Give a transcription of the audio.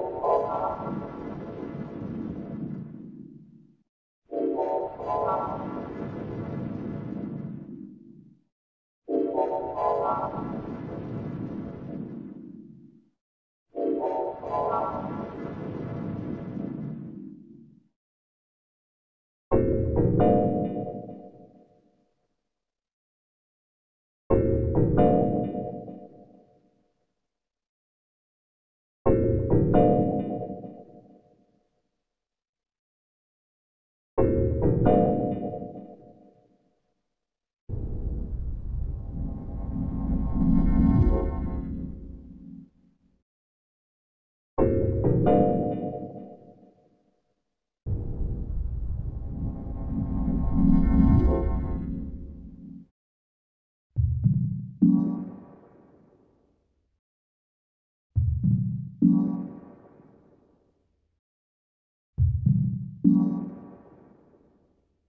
Thank you. you